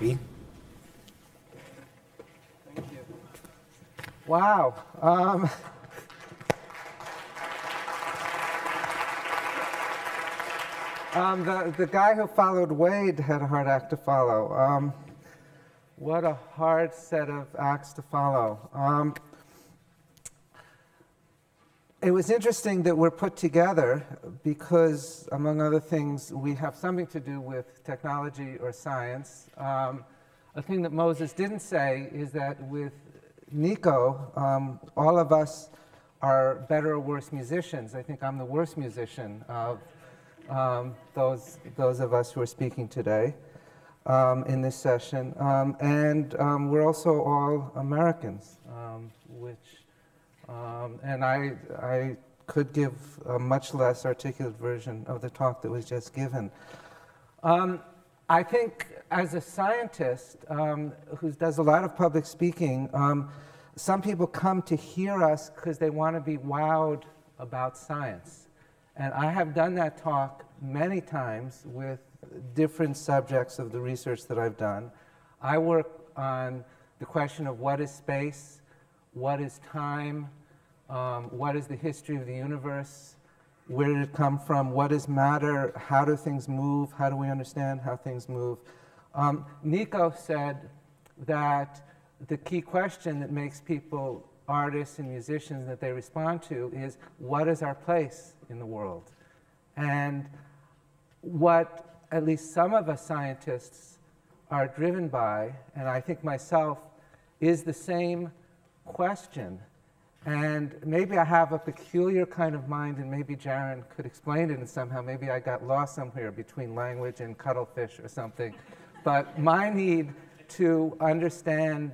B. Thank you. Wow. Um, um, the, the guy who followed Wade had a hard act to follow. Um, what a hard set of acts to follow. It was interesting that we're put together because, among other things, we have something to do with technology or science. Um, a thing that Moses didn't say is that with Nico, um, all of us are better or worse musicians. I think I'm the worst musician of um, those, those of us who are speaking today um, in this session. Um, and um, we're also all Americans, which um, and I, I could give a much less articulate version of the talk that was just given. Um, I think as a scientist um, who does a lot of public speaking, um, some people come to hear us because they want to be wowed about science. And I have done that talk many times with different subjects of the research that I've done. I work on the question of what is space, what is time? Um, what is the history of the universe? Where did it come from? What is matter? How do things move? How do we understand how things move? Um, Nico said that the key question that makes people artists and musicians that they respond to is what is our place in the world? And what at least some of us scientists are driven by, and I think myself, is the same question. And maybe I have a peculiar kind of mind, and maybe Jaron could explain it and somehow. Maybe I got lost somewhere between language and cuttlefish or something. But my need to understand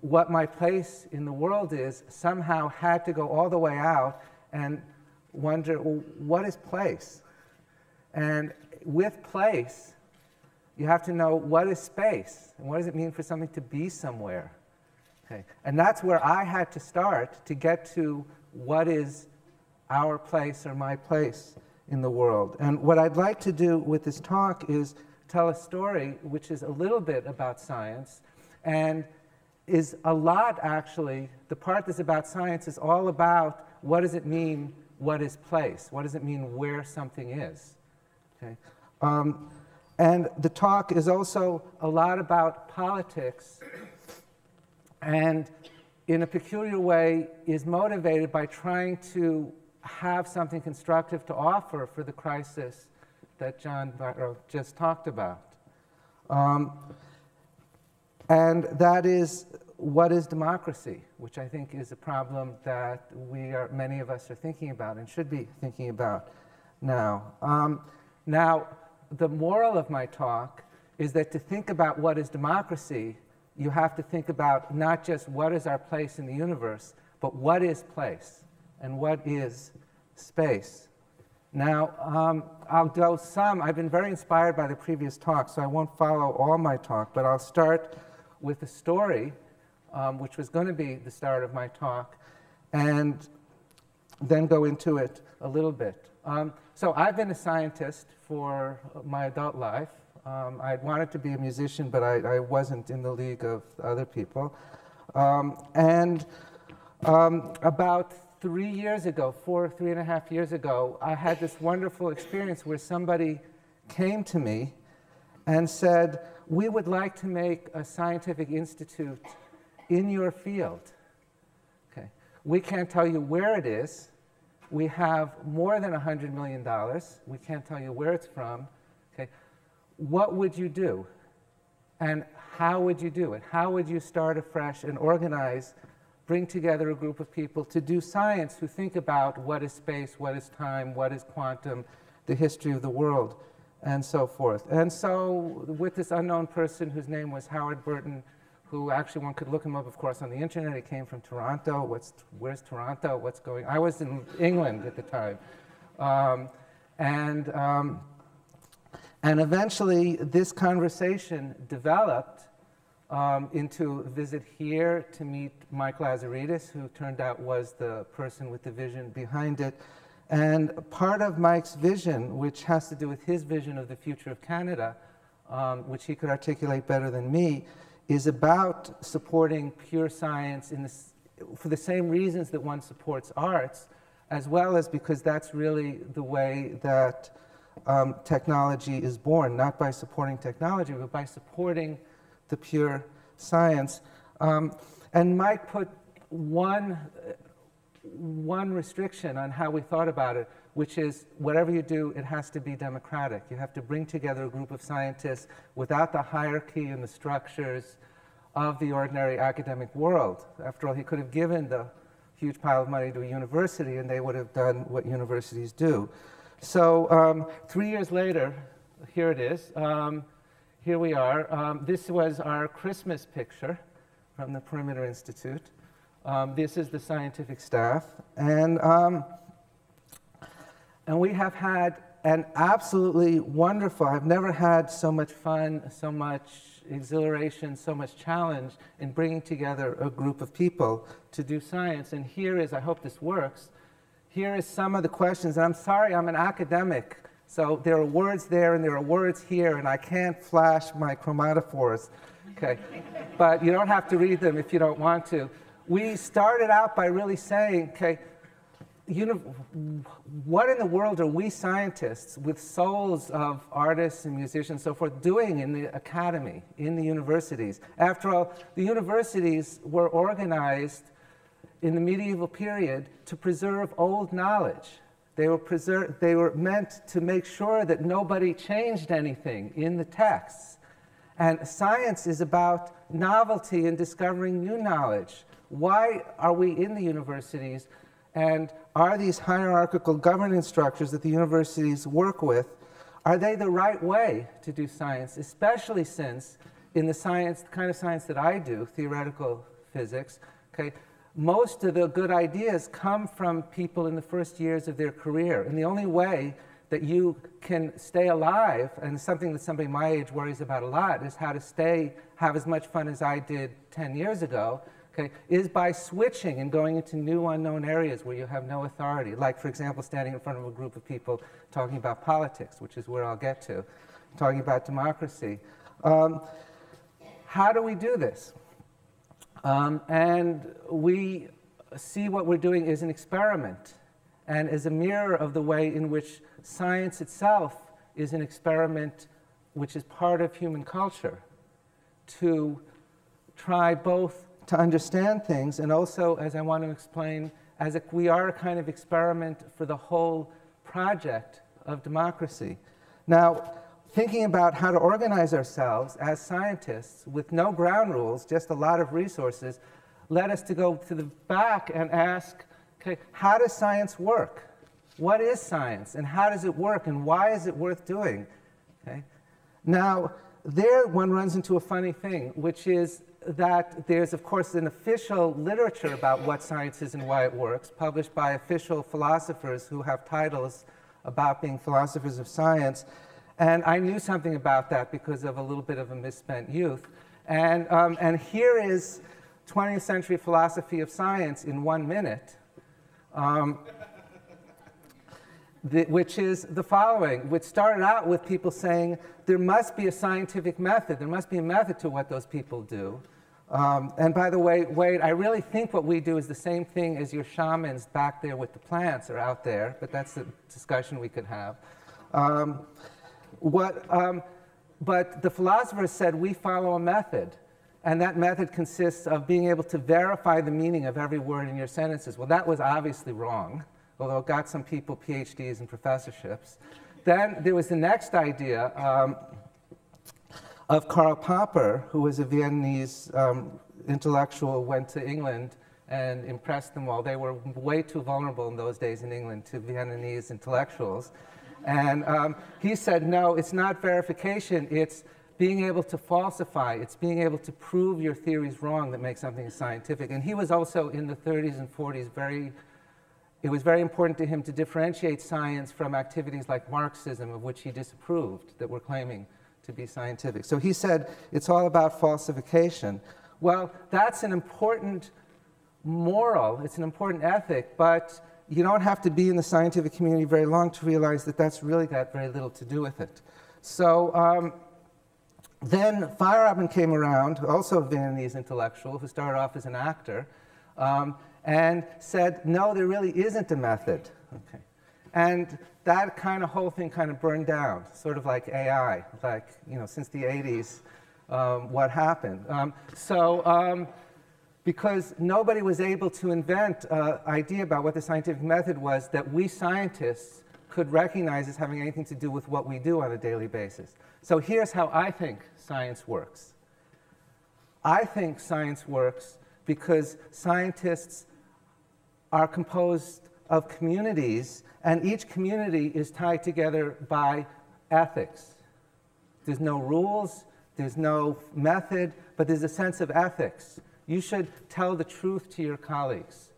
what my place in the world is somehow had to go all the way out and wonder well, what is place? And with place, you have to know what is space and what does it mean for something to be somewhere. Okay. And that's where I had to start to get to what is our place or my place in the world. And what I'd like to do with this talk is tell a story which is a little bit about science and is a lot actually, the part that's about science is all about what does it mean, what is place? What does it mean where something is? Okay. Um, and the talk is also a lot about politics and in a peculiar way is motivated by trying to have something constructive to offer for the crisis that John just talked about. Um, and that is what is democracy, which I think is a problem that we are, many of us are thinking about and should be thinking about now. Um, now, the moral of my talk is that to think about what is democracy you have to think about not just what is our place in the universe, but what is place and what is space. Now, um, I'll go some, I've been very inspired by the previous talk, so I won't follow all my talk, but I'll start with a story, um, which was going to be the start of my talk, and then go into it a little bit. Um, so I've been a scientist for my adult life. Um, I wanted to be a musician, but I, I, wasn't in the league of other people. Um, and um, about three years ago, four, three and a half years ago, I had this wonderful experience where somebody came to me and said, We would like to make a scientific institute in your field. Okay. We can't tell you where it is. We have more than $100 million. We can't tell you where it's from. What would you do? And how would you do it? How would you start afresh and organize, bring together a group of people to do science who think about what is space, what is time, what is quantum, the history of the world, and so forth. And so, with this unknown person whose name was Howard Burton, who actually one could look him up, of course, on the internet. He came from Toronto. What's, where's Toronto? What's going? I was in England at the time, um, and. Um, and eventually, this conversation developed um, into a visit here to meet Mike Lazaridis, who turned out was the person with the vision behind it. And part of Mike's vision, which has to do with his vision of the future of Canada, um, which he could articulate better than me, is about supporting pure science this, for the same reasons that one supports arts, as well as because that's really the way that um, technology is born, not by supporting technology, but by supporting the pure science. Um, and Mike put one, one restriction on how we thought about it, which is whatever you do, it has to be democratic. You have to bring together a group of scientists without the hierarchy and the structures of the ordinary academic world. After all, he could have given the huge pile of money to a university and they would have done what universities do. So um, three years later, here it is. Um, here we are. Um, this was our Christmas picture from the Perimeter Institute. Um, this is the scientific staff. And, um, and we have had an absolutely wonderful, I've never had so much fun, so much exhilaration, so much challenge in bringing together a group of people to do science. And here is, I hope this works, here is some of the questions. And I'm sorry, I'm an academic. So there are words there and there are words here, and I can't flash my chromatophores. Okay. but you don't have to read them if you don't want to. We started out by really saying, okay, you know, what in the world are we scientists with souls of artists and musicians and so forth doing in the academy, in the universities? After all, the universities were organized in the medieval period to preserve old knowledge. They were, preser- they were meant to make sure that nobody changed anything in the texts. And science is about novelty and discovering new knowledge. Why are we in the universities? And are these hierarchical governance structures that the universities work with, are they the right way to do science, especially since in the science, the kind of science that I do, theoretical physics, okay, most of the good ideas come from people in the first years of their career. And the only way that you can stay alive, and something that somebody my age worries about a lot, is how to stay, have as much fun as I did 10 years ago, okay, is by switching and going into new unknown areas where you have no authority. Like, for example, standing in front of a group of people talking about politics, which is where I'll get to, talking about democracy. Um, how do we do this? Um, and we see what we're doing as an experiment and as a mirror of the way in which science itself is an experiment which is part of human culture to try both to understand things and also, as I want to explain, as a, we are a kind of experiment for the whole project of democracy. Now, thinking about how to organize ourselves as scientists with no ground rules, just a lot of resources, led us to go to the back and ask, okay, how does science work? What is science and how does it work and why is it worth doing? Okay? Now, there one runs into a funny thing, which is that there's, of course, an official literature about what science is and why it works, published by official philosophers who have titles about being philosophers of science. And I knew something about that because of a little bit of a misspent youth. And, um, and here is 20th century philosophy of science in one minute. Um, the, which is the following, which started out with people saying there must be a scientific method, there must be a method to what those people do. Um, and by the way, Wade, I really think what we do is the same thing as your shamans back there with the plants are out there, but that's a discussion we could have. What, um, but the philosophers said we follow a method, and that method consists of being able to verify the meaning of every word in your sentences. Well, that was obviously wrong, although it got some people PhDs and professorships. Then there was the next idea um, of Karl Popper, who was a Viennese um, intellectual, went to England and impressed them all. They were way too vulnerable in those days in England to Viennese intellectuals. And um, he said, no, it's not verification, it's being able to falsify, it's being able to prove your theories wrong that makes something scientific. And he was also in the 30s and 40s very, it was very important to him to differentiate science from activities like Marxism, of which he disapproved, that were claiming to be scientific. So he said it's all about falsification. Well, that's an important moral, it's an important ethic, but you don't have to be in the scientific community very long to realize that that's really got very little to do with it. So, um, then Feyerabend came around, also a Viennese intellectual who started off as an actor, um, and said, no, there really isn't a method. Okay. And that kind of whole thing kind of burned down, sort of like AI, like, you know, since the 80s, um, what happened. Um, so, um, because nobody was able to invent an idea about what the scientific method was that we scientists could recognize as having anything to do with what we do on a daily basis. So here's how I think science works. I think science works because scientists are composed of communities, and each community is tied together by ethics. There's no rules, there's no method, but there's a sense of ethics. You should tell the truth to your colleagues.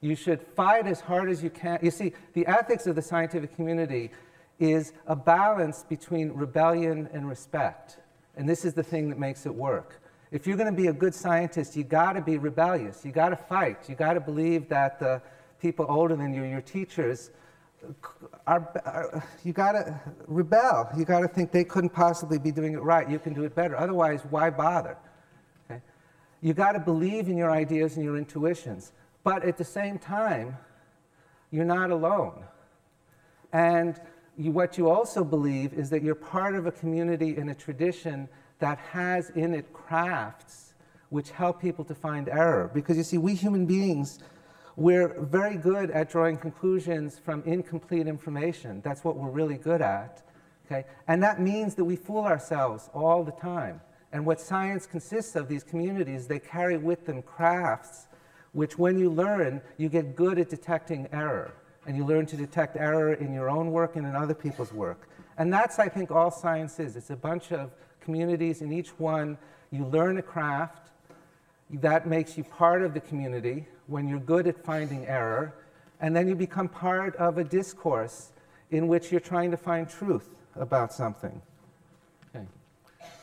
You should fight as hard as you can. You see, the ethics of the scientific community is a balance between rebellion and respect. And this is the thing that makes it work. If you're going to be a good scientist, you got to be rebellious. You got to fight. You got to believe that the people older than you, your teachers, are, are you got to rebel. You got to think they couldn't possibly be doing it right. You can do it better. Otherwise, why bother? You got to believe in your ideas and your intuitions. But at the same time, you're not alone. And you, what you also believe is that you're part of a community and a tradition that has in it crafts which help people to find error. Because you see, we human beings, we're very good at drawing conclusions from incomplete information. That's what we're really good at. Okay? And that means that we fool ourselves all the time. And what science consists of, these communities, they carry with them crafts which, when you learn, you get good at detecting error. And you learn to detect error in your own work and in other people's work. And that's, I think, all science is. It's a bunch of communities. In each one, you learn a craft. That makes you part of the community when you're good at finding error. And then you become part of a discourse in which you're trying to find truth about something.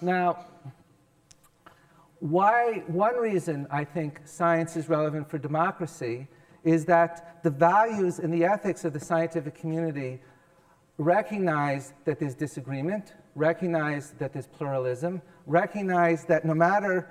Now, why, one reason I think science is relevant for democracy is that the values and the ethics of the scientific community recognize that there's disagreement, recognize that there's pluralism, recognize that no matter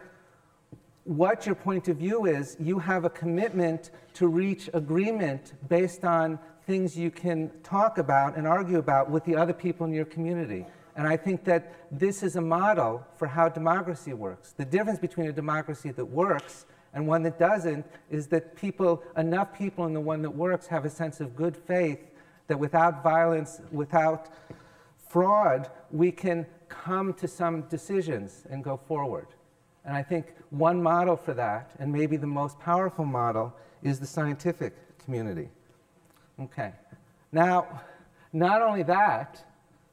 what your point of view is, you have a commitment to reach agreement based on things you can talk about and argue about with the other people in your community. And I think that this is a model for how democracy works. The difference between a democracy that works and one that doesn't is that people, enough people in the one that works have a sense of good faith that without violence, without fraud, we can come to some decisions and go forward. And I think one model for that, and maybe the most powerful model, is the scientific community. Okay. Now, not only that,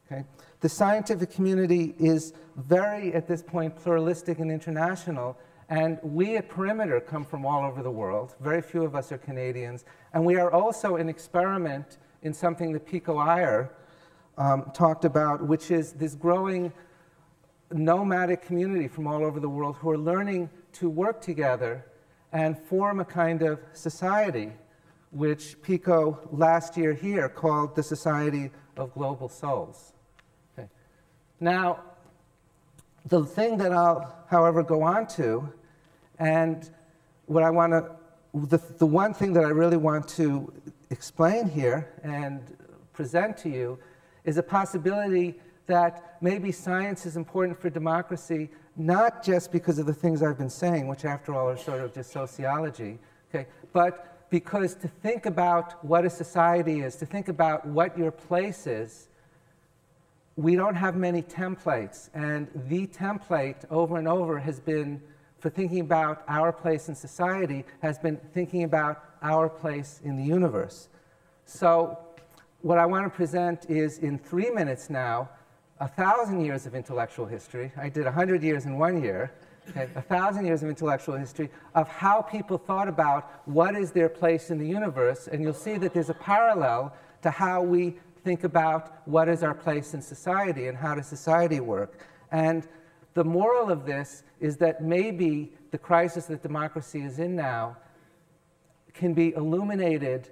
okay, the scientific community is very, at this point, pluralistic and international. And we at Perimeter come from all over the world. Very few of us are Canadians. And we are also an experiment in something that Pico Iyer um, talked about, which is this growing nomadic community from all over the world who are learning to work together and form a kind of society, which Pico last year here called the Society of Global Souls. Now, the thing that I'll, however, go on to, and what I want to, the, the one thing that I really want to explain here and present to you is a possibility that maybe science is important for democracy, not just because of the things I've been saying, which after all are sort of just sociology, okay, but because to think about what a society is, to think about what your place is, we don't have many templates. And the template over and over has been, for thinking about our place in society, has been thinking about our place in the universe. So what I want to present is in three minutes now, a thousand years of intellectual history. I did a hundred years in one year. Okay, a thousand years of intellectual history of how people thought about what is their place in the universe, and you'll see that there's a parallel to how we think about what is our place in society and how does society work. And the moral of this is that maybe the crisis that democracy is in now can be illuminated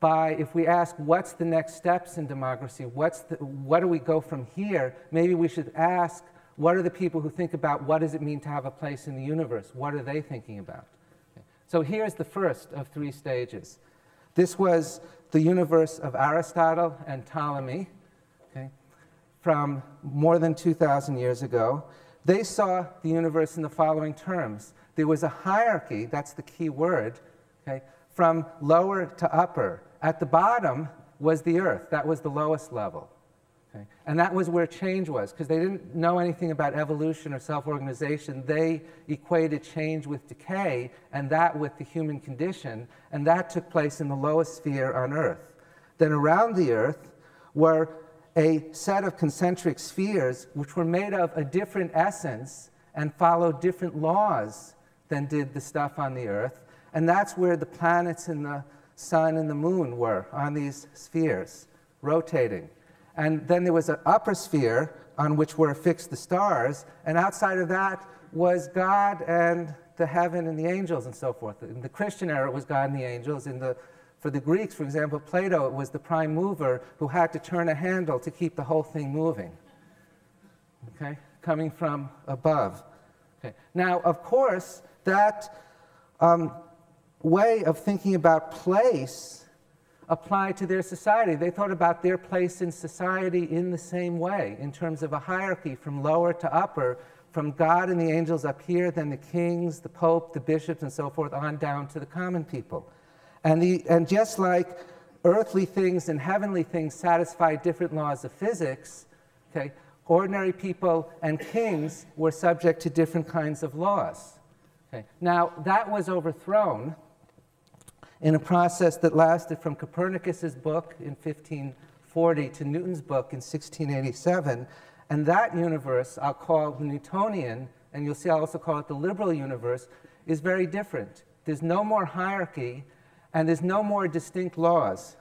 by if we ask what's the next steps in democracy, what's the, what do we go from here, maybe we should ask What are the people who think about what does it mean to have a place in the universe? What are they thinking about? So here's the first of three stages. This was the universe of Aristotle and Ptolemy okay, from more than 2,000 years ago. They saw the universe in the following terms. There was a hierarchy, that's the key word, okay, from lower to upper. At the bottom was the earth, that was the lowest level. Okay? And that was where change was, because they didn't know anything about evolution or self organization. They equated change with decay, and that with the human condition, and that took place in the lowest sphere on Earth. Then around the Earth were a set of concentric spheres which were made of a different essence and followed different laws than did the stuff on the Earth. And that's where the planets and the sun and the moon were on these spheres, rotating. And then there was an upper sphere on which were affixed the stars, and outside of that was God and the heaven and the angels and so forth. In the Christian era, it was God and the angels. In the, for the Greeks, for example, Plato was the prime mover who had to turn a handle to keep the whole thing moving. Okay? Coming from above. Okay. Now, of course, that um, way of thinking about place apply to their society. They thought about their place in society in the same way, in terms of a hierarchy from lower to upper, from God and the angels up here, then the kings, the pope, the bishops, and so forth, on down to the common people. And, the, and just like earthly things and heavenly things satisfy different laws of physics, okay, ordinary people and kings were subject to different kinds of laws. Okay. Now, that was overthrown in a process that lasted from Copernicus's book in 1540 to Newton's book in 1687. And that universe, I'll call the Newtonian, and you'll see I'll also call it the liberal universe, is very different. There's no more hierarchy, and there's no more distinct laws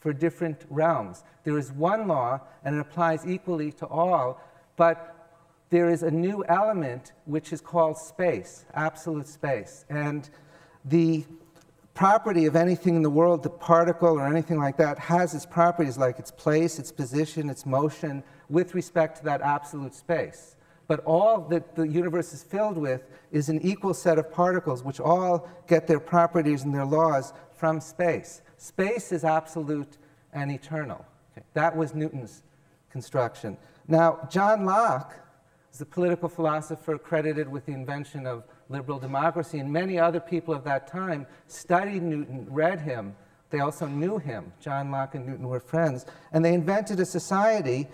for different realms. There is one law, and it applies equally to all, but there is a new element which is called space, absolute space. And the property of anything in the world, the particle or anything like that, has its properties like its place, its position, its motion, with respect to that absolute space. But all that the universe is filled with is an equal set of particles which all get their properties and their laws from space. Space is absolute and eternal. Okay. That was Newton's construction. Now, John Locke is the political philosopher credited with the invention of liberal democracy, and many other people of that time studied Newton, read him. They also knew him. John Locke and Newton were friends. And they invented a society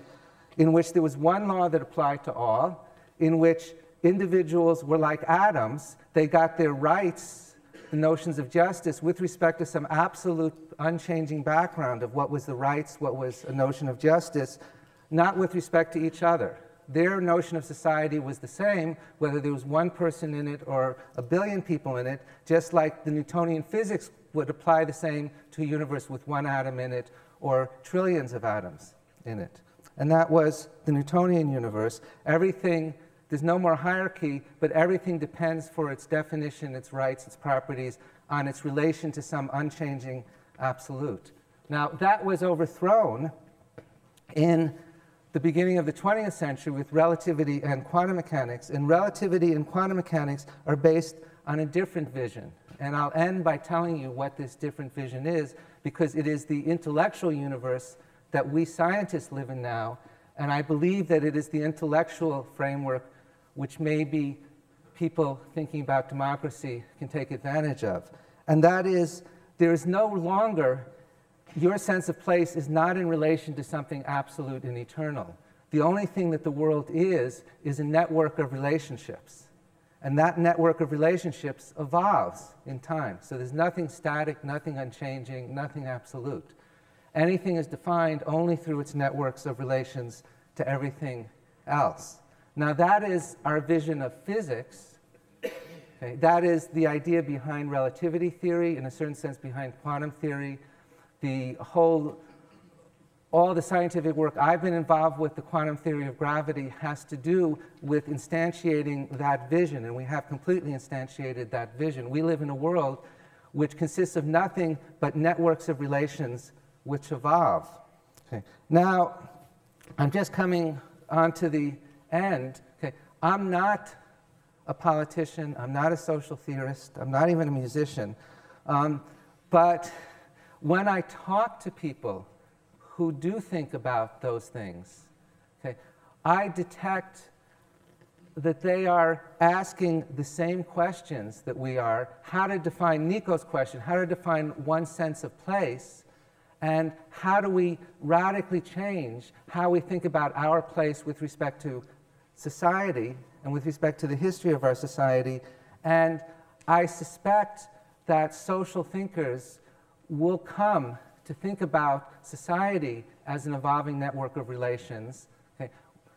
in which there was one law that applied to all, in which individuals were like atoms. They got their rights, the notions of justice, with respect to some absolute unchanging background of what was the rights, what was a notion of justice, not with respect to each other their notion of society was the same, whether there was one person in it or a billion people in it, just like the Newtonian physics would apply the same to a universe with one atom in it or trillions of atoms in it. And that was the Newtonian universe. Everything, there's no more hierarchy, but everything depends for its definition, its rights, its properties, on its relation to some unchanging absolute. Now, that was overthrown in the beginning of the 20th century with relativity and quantum mechanics. And relativity and quantum mechanics are based on a different vision. And I'll end by telling you what this different vision is, because it is the intellectual universe that we scientists live in now. And I believe that it is the intellectual framework which maybe people thinking about democracy can take advantage of. And that is, there is no longer your sense of place is not in relation to something absolute and eternal. The only thing that the world is, is a network of relationships. And that network of relationships evolves in time. So there's nothing static, nothing unchanging, nothing absolute. Anything is defined only through its networks of relations to everything else. Now, that is our vision of physics. Okay? That is the idea behind relativity theory, in a certain sense, behind quantum theory, the whole, all the scientific work I've been involved with, the quantum theory of gravity, has to do with instantiating that vision, and we have completely instantiated that vision. We live in a world which consists of nothing but networks of relations which evolve. Okay. Now, I'm just coming on to the end. Okay, I'm not a politician, I'm not a social theorist, I'm not even a musician. Um, but when I talk to people who do think about those things, okay, I detect that they are asking the same questions that we are how to define Nico's question, how to define one sense of place, and how do we radically change how we think about our place with respect to society and with respect to the history of our society. And I suspect that social thinkers will come to think about society as an evolving network of relations. Okay?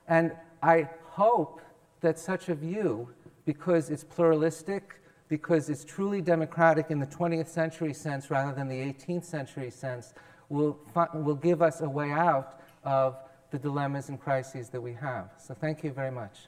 And I hope that such a view, because it's pluralistic, because it's truly democratic in the 20th century sense rather than the 18th century sense, will, will give us a way out of the dilemmas and crises that we have. So thank you very much.